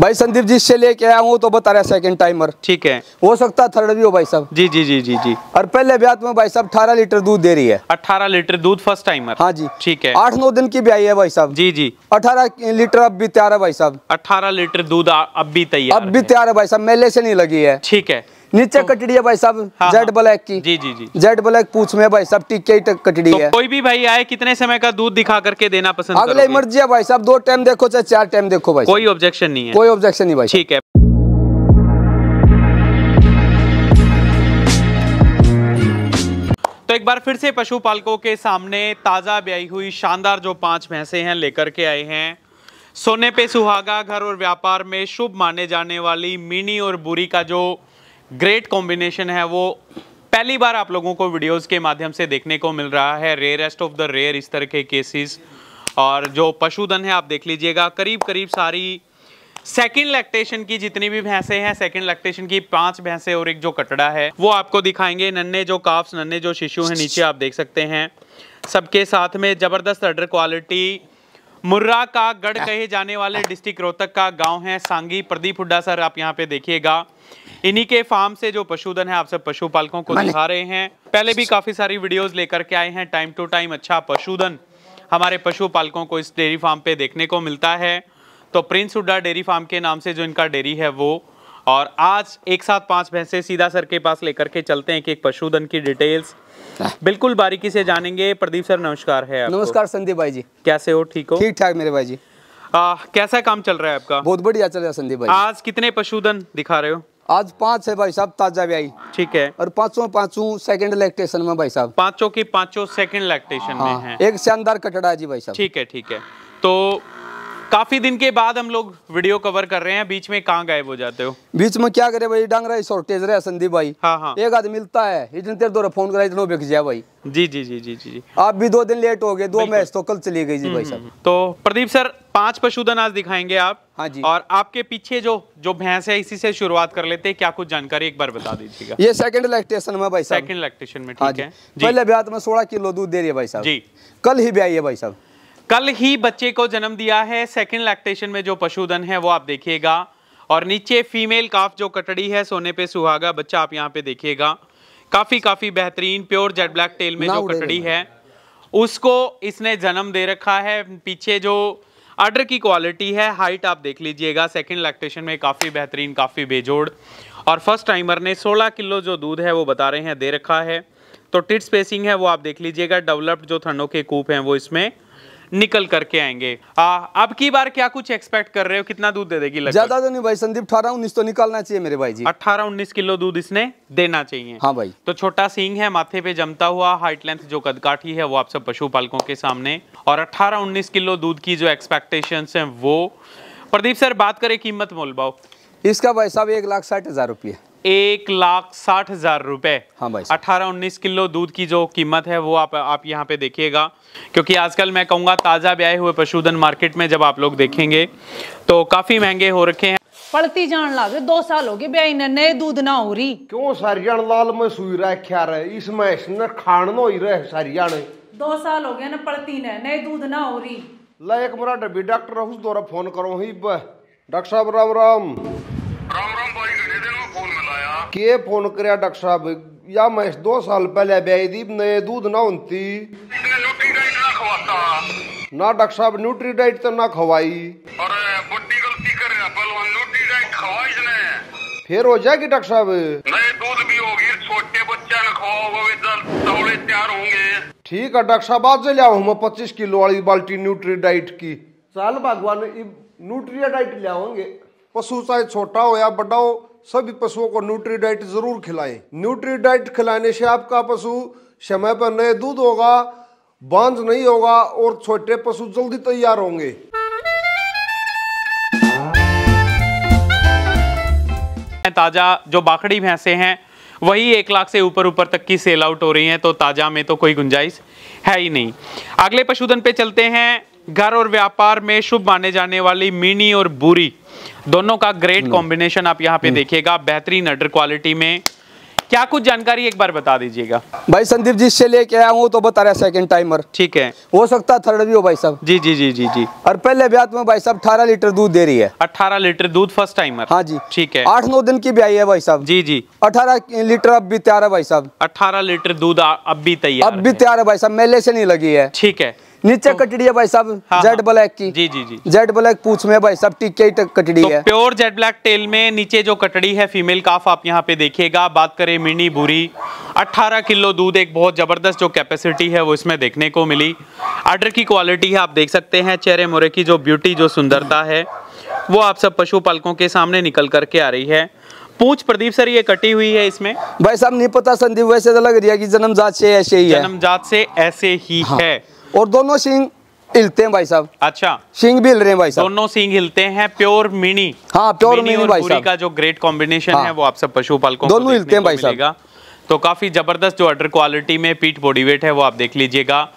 भाई संदीप जी से लेके आया हूँ तो बता रहे सेकंड टाइमर ठीक है। हो सकता है थर्ड भी हो भाई साहब। जी जी जी जी जी। और पहले ब्याह में भाई साहब अठारह लीटर दूध दे रही है। 18 लीटर दूध फ़र्स्ट टाइमर हाँ जी। ठीक है। आठ नौ दिन की ब्याई है भाई साहब। जी जी। अठारह लीटर अब भी तैयार है भाई साहब। 18 लीटर दूध अब भी तैयार अब भी तैयार है भाई साहब मेले से नहीं लगी है। ठीक है। नीचे कटड़ी है भाई साहब हाँ, जेड हाँ। ब्लैक की। जी जी जी। जेड ब्लैक पूछ में भाई साहब टिक्के ही कटड़ी तो है। कोई भी भाई आए कितने समय का दूध दिखा करके देना पसंद अगले मर्ज़ी है भाई साहब दो टाइम देखो चाहे चार टाइम देखो भाई कोई ऑब्जेक्शन नहीं है। कोई ऑब्जेक्शन नहीं भाई ठीक है। तो एक बार फिर से पशुपालकों के सामने ताज़ा ब्याई हुई शानदार जो पाँच भैंसे हैं लेकर के आए हैं। सोने पे सुहागा घर और व्यापार में शुभ माने जाने वाली मिनी और बुरी का जो ग्रेट कॉम्बिनेशन है वो। पहली बार आप लोगों को वीडियोस के माध्यम से देखने को मिल रहा है। रेयरेस्ट ऑफ़ द रेयर इस तरह के केसेस। और जो पशुधन है, आप देख लीजिएगा करीब करीब सारी सेकंड लैक्टेशन की जितनी भी भैंसे हैं सेकंड लैक्टेशन की पाँच भैंसे और एक जो कटड़ा है, वो आपको दिखाएँगे। नन्हे जो काफ्स नन्हे जो शिशु हैं, नीचे आप देख सकते हैं। सबके साथ में ज़बरदस्त अडर क्वालिटी मुर्रा का गढ़ कहे जाने वाले डिस्ट्रिक्ट रोहतक का गाँव है सांगी। प्रदीप हुड्डा सर आप यहाँ पे देखिएगा। इन्हीं के फार्म से जो पशुधन है आप सब पशुपालकों को दिखा रहे हैं। पहले भी काफ़ी सारी वीडियोस लेकर के आए हैं। टाइम टू टाइम अच्छा पशुधन हमारे पशुपालकों को इस डेयरी फार्म पे देखने को मिलता है। तो प्रिंस हुड्डा डेयरी फार्म के नाम से जो इनका डेयरी है वो और आज एक साथ पाँच भैंसे सीधा सर के पास लेकर के चलते हैं कि एक पशुधन की डिटेल्स। बिल्कुल बारीकी से जानेंगे। प्रदीप सर नमस्कार है आपको। नमस्कार संदीप भाई जी। कैसे हो? ठीक हो? ठीक ठाक मेरे भाई जी। आ, कैसा काम चल रहा है आपका? बहुत बढ़िया चल रहा है संदीप भाई आज कितने पशुधन दिखा रहे हो? आज पाँच है भाई साहब ताज़ा ब्याई ठीक है। और पाँचों पाँचों सेकंड इलेक्ट्रेशन में भाई साहब। पाँचों की पाँचों सेकंड लैक्टेशन में हाँ है। एक शानदार कटड़ा है जी भाई साहब। ठीक है ठीक है। तो काफ़ी दिन के बाद हम लोग वीडियो कवर कर रहे हैं बीच में कहाँ गायब हो जाते हो? बीच में क्या करे भाई? डांगरा शॉर्टेज रहे संदीप भाई। हाँ हाँ। एक आदमी मिलता है इतने देर दो फ़ोन करा इतना बिक जाए भाई। जी जी जी जी जी आप भी दो दिन लेट हो गए दो मैच तो कल चली गई जी भाई साहब। तो प्रदीप सर पाँच पशुधन आज दिखाएँगे आप। हाँ जी। और आपके पीछे जो जो भैंस है इसी से शुरुआत कर लेते हैं। क्या कुछ जानकारी एक बार बता दीजिएगा। ये सेकंड इलेक्ट्रेशन में भाई साहब। सेकंड लैक्टेशन में हाँ ठीक है। जी। पहले ब्यात में सोलह किलो दूध दे रही है भाई साहब। जी। कल ही ब्याई है भाई साहब। कल ही बच्चे को जन्म दिया है। सेकंड लैक्टेशन में जो पशुधन है वो आप देखिएगा। और नीचे फीमेल काफ जो कटड़ी है सोने पे सुहागा बच्चा आप यहाँ पे देखिएगा। काफ़ी काफ़ी बेहतरीन प्योर जेड ब्लैक टेल में जो कटड़ी है उसको इसने जन्म दे रखा है। पीछे जो आर्डर की क्वालिटी है हाइट आप देख लीजिएगा। सेकंड लैक्टेशन में काफ़ी बेहतरीन काफ़ी बेजोड़। और फ़र्स्ट टाइमर ने 16 किलो जो दूध है वो बता रहे हैं दे रखा है। तो टिट स्पेसिंग है वो आप देख लीजिएगा। डेवलप्ड जो थनों के कूप हैं वो इसमें निकल करके आएँगे। आ, अब की बार क्या कुछ एक्सपेक्ट कर रहे हो? कितना दूध दे देगी ज़्यादा तो नहीं भाई संदीप अठारह उन्नीस तो निकालना चाहिए मेरे भाई जी। 18 19 किलो दूध इसने देना चाहिए। हाँ भाई। तो छोटा सींग है माथे पे जमता हुआ हाइट लेंथ जो कदकाठी है वो आप सब पशुपालकों के सामने। और 18-19 किलो दूध की जो एक्सपेक्टेशन है वो प्रदीप सर बात करें कीमत मोल भाव इसका भाई साहब एक लाख साठ हज़ार रुपये। एक लाख साठ हज़ार रुपए। हाँ भाई अठारह उन्नीस किलो दूध की जो कीमत है वो आप आप यहाँ पे देखिएगा। क्योंकि आजकल मैं कहूँगा ताज़ा ब्याए हुए पशुधन मार्केट में जब आप लोग देखेंगे तो काफ़ी महँगे हो रखे हैं। पड़ती जान लाग दो साल हो गए ब्याई ने नए दूध ना हो रही। क्यों सारियाण लाल में सुई रखा रहे इसमें इसने खाणनो ही रहे सारियाण दो साल हो गए ना पड़ती ने नए दूध ना हो रही। ला एक मेरा डब्बी डॉक्टर उस दौरा फ़ोन करो ही डॉक्टर साहब राम राम। के फ़ोन कर डॉक्टर साहब? या मैं दो साल पहले ब्याई दी नए दूध ना होती न्यूट्री ना खवाता। ना डॉक्टर साहब न्यूट्री डाइट तो ना खवाई। और बड़ी गलती कर रहा पहलवान न्यूट्री डाइट खवा इसने। फिर हो जाएगी डॉक्टर साहब? नए दूध भी होगी छोटे बच्चे ने वे तैयार होंगे। ठीक है डॉक्टर साहब आज ले आओ पच्चीस किलो वाली बाल्टी न्यूट्री डाइट की। साल भगवान न्यूट्रिया डाइट ले आओगे? पशु चाहे छोटा हो या बड़ा हो सभी पशुओं को न्यूट्री डाइट ज़रूर खिलाएँ। न्यूट्री डाइट खिलाने से आपका पशु समय पर नए दूध होगा, बांझ नहीं होगा और छोटे पशु जल्दी तैयार होंगे। ताज़ा जो बाखड़ी भैंसे हैं, वही एक लाख से ऊपर ऊपर तक की सेल आउट हो रही हैं तो ताज़ा में तो कोई गुंजाइश है ही नहीं। अगले पशुधन पे चलते हैं। घर और व्यापार में शुभ माने जाने वाली मिनी और बुरी दोनों का ग्रेट कॉम्बिनेशन आप यहाँ पे देखिएगा बेहतरीन अडर क्वालिटी में। क्या कुछ जानकारी एक बार बता दीजिएगा? भाई संदीप जिससे लेके आया हूँ तो बता रहा सेकंड टाइमर ठीक है। हो सकता है थर्ड भी हो भाई साहब। जी जी जी जी जी। और पहले ब्यात में भाई साहब अठारह लीटर दूध दे रही है। 18 लीटर दूध फ़र्स्ट टाइमर हाँ जी। ठीक है। आठ नौ दिन की ब्याई है भाई साहब। जी जी। अठारह लीटर अब भी तैयार है भाई साहब। 18 लीटर दूध अब भी तैयार अब भी। तैयार है भाई साहब मेले से नहीं लगी है। ठीक है। नीचे कटड़ी है भाई साहब हाँ, जेड हाँ। ब्लैक की। जी जी जी। जेड ब्लैक पूछ में भाई साहब टीके ही कटड़ी तो है। प्योर जेड ब्लैक टेल में नीचे जो कटड़ी है फीमेल काफ आप यहाँ पे देखिएगा। बात करें मिनी बुरी। 18 किलो दूध एक बहुत ज़बरदस्त जो कैपेसिटी है वो इसमें देखने को मिली। आर्डर की क्वालिटी है आप देख सकते हैं। चेहरे मोरे की जो ब्यूटी जो सुंदरता है वो आप सब पशुपालकों के सामने निकल करके आ रही है। पूछ प्रदीप सर ये कटी हुई है इसमें। भाई साहब नहीं पता संदीप वैसे तो लग रही है कि जन्मजात से ऐसे ही है। जन्मजात से ऐसे ही हाँ। है। और दोनों सिंह हिलते हैं भाई साहब। अच्छा। सिंह भी हिल रहे हैं भाई साहब। दोनों सींग हिलते हैं प्योर मिनी। हाँ, pure mini और भाई पूरी साहब। का जो ग्रेट कॉम्बिनेशन हाँ। है। वो आप सब पशुपालकों को दोनों हिलते हैं भाई साहब। तो काफ़ी ज़बरदस्त जो अडर क्वालिटी में पीठ बॉडी वेट है वो आप देख लीजिएगा।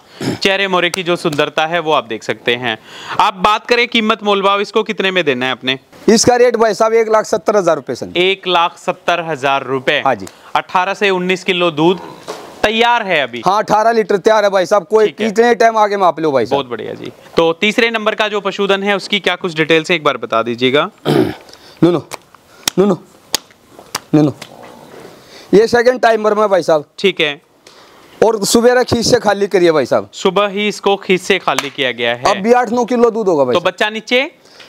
चेहरे मोरे की जो सुंदरता है वो आप देख सकते हैं। आप बात करें कीमत मोलभाव इसको कितने में देना है अपने इसका रेट भाई साहब एक लाख सत्तर हज़ार रूपए एक लाख सत्तर हज़ार रूपए। हाँ जी। अठारह से उन्नीस किलो दूध तैयार है अभी। हाँ अठारह लीटर तैयार है भाई साहब। कोई कितने टाइम आगे माप लो भाई बहुत बढ़िया जी। तो तीसरे नंबर का जो पशुधन है उसकी क्या कुछ डिटेल्स एक बार बता दीजिएगा? नुनो नुनो नुनो। ये सेकंड टाइमर में भाई साहब। ठीक है। और सुबह खींच से खाली करिए भाई साहब। सुबह ही इसको खींच से खाली किया गया है। अब भी आठ नौ किलो दूध होगा भाई तो बच्चा नीचे?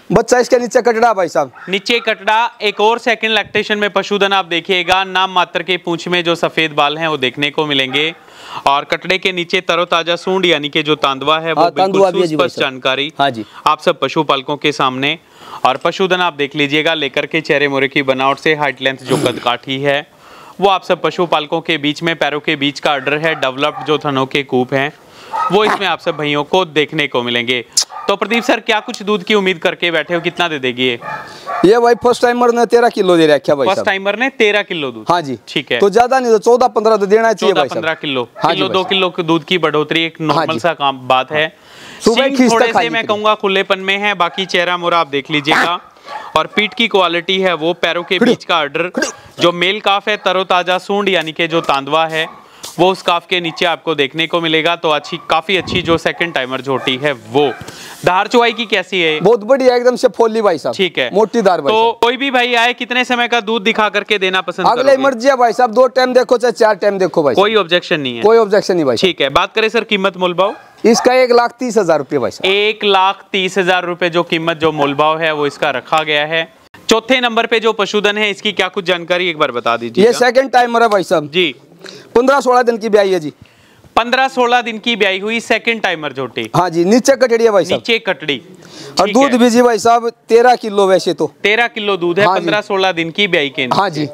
बच्चा इसके नीचे कटड़ा भाई साहब। नीचे कटड़ा एक और सेकंड लैक्टेशन में पशुधन आप देखिएगा नाम मात्र के पूंछ में जो सफ़ेद बाल हैं वो देखने को मिलेंगे। और कटड़े के नीचे तरोताजा सूंड यानी कि जो तांदवा है वो हाँ, बिल्कुल सुस्पष्ट जानकारी। हाँ जी। आप सब पशुपालकों के सामने। और पशुधन आप देख लीजिएगा लेकर के चेहरे मोरे की बनावट से हाइट लेंथ जो कद काठी है वो आप सब पशुपालकों के बीच में पैरों के बीच का अर्डर है डेवलप्ड जो थनों के कूप हैं। वो इसमें आप सब भाइयों को देखने को मिलेंगे। तो प्रदीप सर क्या कुछ दूध की उम्मीद करके बैठे हो? कितना दे देगी ये? ये भाई फ़र्स्ट टाइमर ने तेरह किलो दे रखा भाई फ़र्स्ट टाइमर ने तेरह किलो दूध? हाँ जी। ठीक है। तो ज़्यादा नहीं तो चौदह पंद्रह तो देना चाहिए भाई पंद्रह किलो। हाँ किलो दो किलो के दूध की बढ़ोतरी एक नॉर्मल जी। सा काम बात है। खींचता थोड़े से मैं। कहूँगा खुलेपन में है बाकी चेहरा मोरा आप देख लीजिएगा। और पीठ की क्वालिटी है वो पैरों के बीच का ऑर्डर जो मेल काफ है तरोताजा सूंड यानी कि जो तांदवा है वो उस काफ के नीचे आपको देखने को मिलेगा। तो अच्छी काफ़ी अच्छी जो सेकंड टाइमर झोटी है वो। धार चुवाई की कैसी है? बहुत बढ़िया एकदम से फोली भाई साहब। ठीक है। मोटी भाई तो कोई भी भाई आए कितने समय का दूध दिखा करके देना पसंद अगले मर्ज़ी है भाई साहब दो टाइम देखो चाहे चार टाइम देखो भाई कोई ऑब्जेक्शन नहीं है। कोई ऑब्जेक्शन नहीं भाई ठीक है बात करें सर कीमत मोल भाव। इसका एक लाख तीस हज़ार रुपये भाई साहब। एक लाख तीस हज़ार रूपए जो कीमत जो मोलभाव है वो इसका रखा गया है। चौथे नंबर पे जो पशुधन है इसकी क्या कुछ जानकारी एक बार बता दीजिए ये सेकंड टाइमर है भाई साहब। जी। पंद्रह सोलह दिन की ब्याई है जी। पंद्रह सोलह दिन की ब्याई हुई सेकंड टाइमर झोटी हाँ जी नीचे कटड़ी है भाई साहब। नीचे कटड़ी और दूध भी जी भाई साहब तेरह किलो वैसे तो। तेरह किलो दूध है हाँ पंद्रह सोलह दिन की ब्याई के हाँ जी।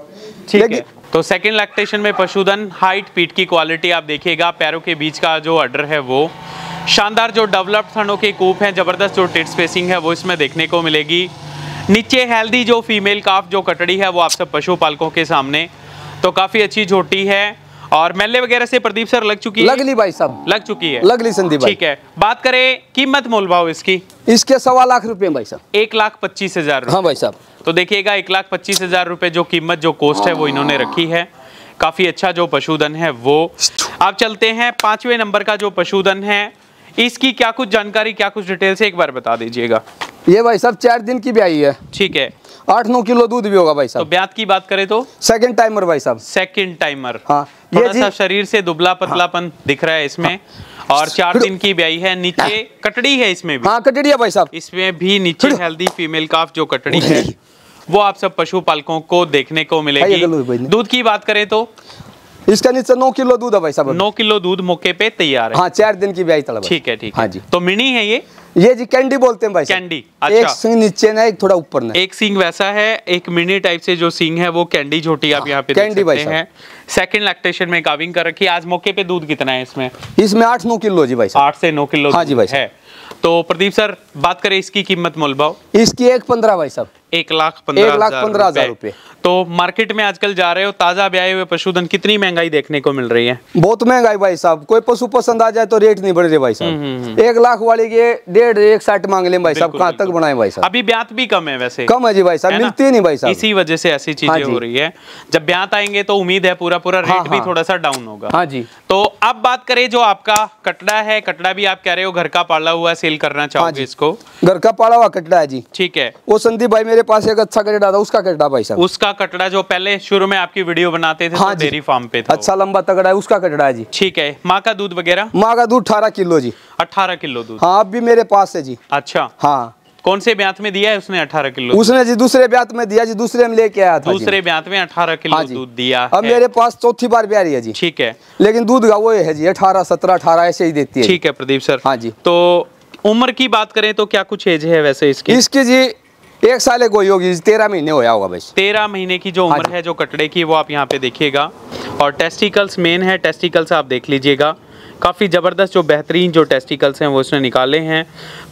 ठीक है। तो सेकंड लैक्टेशन में पशुधन हाइट पीठ की क्वालिटी आप देखिएगा पैरों के बीच का जो अडर है वो। शानदार जो डेवलप्ड थनों के कूप हैं ज़बरदस्त जो टिट स्पेसिंग है वो इसमें देखने को मिलेगी। नीचे हेल्दी जो फीमेल काफ जो कटड़ी है वो आप सब पशुपालकों के सामने। तो काफ़ी अच्छी झोटी है। और मेले वगैरह से प्रदीप सर लग चुकी है? लगली भाई साहब। लग चुकी है। लगली संदीप भाई। ठीक है। बात करें कीमत मोल भाव इसकी? इसके सवा लाख रुपए भाई साहब। एक लाख पच्चीस हज़ार हाँ भाई साहब। तो देखिएगा एक लाख पच्चीस हज़ार रुपए जो कीमत जो कोस्ट है वो इन्होंने रखी है। काफ़ी अच्छा जो पशुधन है वो। आप चलते हैं पाँचवें नंबर का जो पशुधन है। इसकी क्या कुछ जानकारी क्या कुछ डिटेल से एक बार बता दीजिएगा। ये भाई साहब चार दिन की ब्याई है। ठीक है। आठ नौ किलो दूध भी होगा भाई साहब। तो ब्यात की बात करें तो? सेकंड टाइमर भाई साहब। सेकंड टाइमर हाँ, ये सा शरीर से दुबला पतलापन हाँ, दिख रहा है इसमें। हाँ, और चार दिन की ब्याई है नीचे कटड़ी है इसमें भी। हाँ कटड़ी है भाई साहब। इसमें भी नीचे हेल्दी फीमेल काफ जो कटड़ी है वो आप सब पशुपालकों को देखने को मिलेगी। दूध की बात करें तो? इसका नीचे नौ किलो दूध है भाई साहब। नौ किलो दूध मौके पे तैयार है। हाँ चार दिन की ब्याई भाई ठीक है ठीक हाँ। है जी। तो मिनी है ये? ये जी कैंडी बोलते हैं भाई कैंडी अच्छा। एक सिंग नीचे ना एक थोड़ा ऊपर ना। एक सिंग वैसा है एक मिनी टाइप से जो सिंग है वो कैंडी छोटी आप यहाँ पे कैंडी भाई हैं। सेकंड लैक्टेशन में काविंग कर रखी है। आज मौके पे दूध कितना है इसमें? इसमें आठ नौ किलो जी भाई आठ से नौ किलो हाँ जी भाई है। तो प्रदीप सर बात करें इसकी कीमत मोलभाव इसकी एक पंद्रह भाई साहब। एक लाख पंद्रह एक लाख पंद्रह हज़ार रुपए। तो मार्केट में आजकल जा रहे हो ताज़ा ब्याए हुए पशुधन कितनी महँगाई देखने को मिल रही है? बहुत महँगाई भाई साहब। कोई पशु पसंद आ जाए तो रेट नहीं बढ़ रहे भाई हम्म, साहब एक लाख वाले के डेढ़ एक साठ मांग ले भाई साहब कहाँ तक बनाए भाई साहब? अभी ब्यात भी कम है वैसे। कम है जी भाई साहब मिलती नहीं भाई साहब। इसी वजह से ऐसी चीज़ें हाँ हो रही है। जब ब्यात आएँगे तो उम्मीद है पूरा पूरा रेट हाँ, भी हाँ। थोड़ा सा डाउन होगा। हाँ जी। तो अब बात करें जो आपका कटड़ा है कटड़ा भी आप कह रहे हो घर का पाला हुआ सेल करना चाहोगे इसको। घर का पाला हुआ कटड़ा है जी। ठीक है। वो संदीप भाई मेरे पास एक अच्छा कटड़ा था उसका कटड़ा भाई साहब। उसका कटड़ा जो पहले शुरू में आपकी वीडियो बनाते थे हाँ तो। डेयरी फार्म पे था अच्छा लंबा तगड़ा है उसका कटड़ा है जी। ठीक है माँ का दूध वगैरह? माँ का दूध अठारह किलो जी। 18 किलो दूध। हाँ अब भी मेरे पास है जी। अच्छा। हाँ। कौन से ब्यात में दिया है उसने 18 किलो? उसने जी दूसरे ब्यात में दिया जी दूसरे में लेके आया था दूसरे ब्यात में 18 किलो हाँ दूध दिया अब मेरे पास चौथी बार ब्यारी है जी। ठीक है। लेकिन दूध का वो है जी अठारह सत्रह अठारह ऐसे ही देती है ठीक है प्रदीप सर। हाँ जी। तो उम्र की बात करें तो क्या कुछ एज है वैसे इसकी? इसकी जी एक साल कोई होगी तेरह महीने होया होगा बस। तेरह महीने की जो हाँ उम्र है जो कटड़े की वो आप यहाँ पे देखिएगा। और टेस्टिकल्स मेन है टेस्टिकल्स आप देख लीजिएगा। काफ़ी ज़बरदस्त जो बेहतरीन जो टेस्टिकल्स हैं वो उसने निकाले हैं।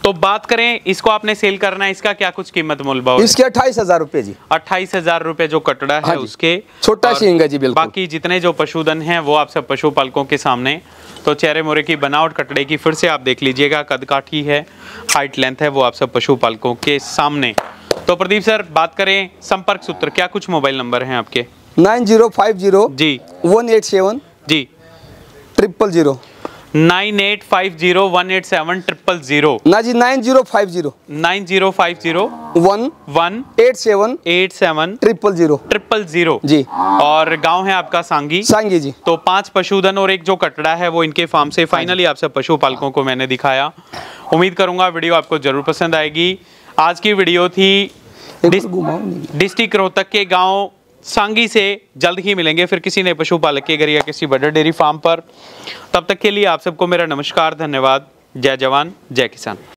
तो बात करें इसको आपने सेल करना है इसका क्या कुछ कीमत मुलबा इसके अट्ठाईस हज़ार रुपये जी। अट्ठाईस हज़ार रुपए जो कटड़ा है हाँ उसके। छोटा सींग जी, बिल्कुल। बाकी जितने जो पशुधन हैं वो आप सब पशुपालकों के सामने। तो चेहरे मोरे की बनावट कटड़े की फिर से आप देख लीजिएगा कद काठी है हाइट लेंथ है वो आप सब पशुपालकों के सामने। तो प्रदीप सर बात करें संपर्क सूत्र। क्या कुछ मोबाइल नंबर हैं आपके? नाइन ज़ीरो फाइव ज़ीरो जी। वन एट सेवन जी। Triple zero. Nine eight five zero one eight seven triple zero. ना जी nine zero five zero. Nine zero five zero one one eight seven eight seven triple zero. Triple zero. जी। और गाँव है आपका सांगी। सांगी जी। तो पाँच पशुधन और एक जो कटड़ा है वो इनके फार्म से फाइनली आप सब पशुपालकों को मैंने दिखाया। उम्मीद करूँगा वीडियो आपको ज़रूर पसंद आएगी। आज की वीडियो थी डिस्ट्रिक्ट रोहतक के गाँव सांगी से जल्द ही मिलेंगे। फिर किसी ने पशुपालक के घर या किसी बड़े डेयरी फार्म पर। तब तक के लिए आप सबको मेरा नमस्कार धन्यवाद। जय जवान जय किसान।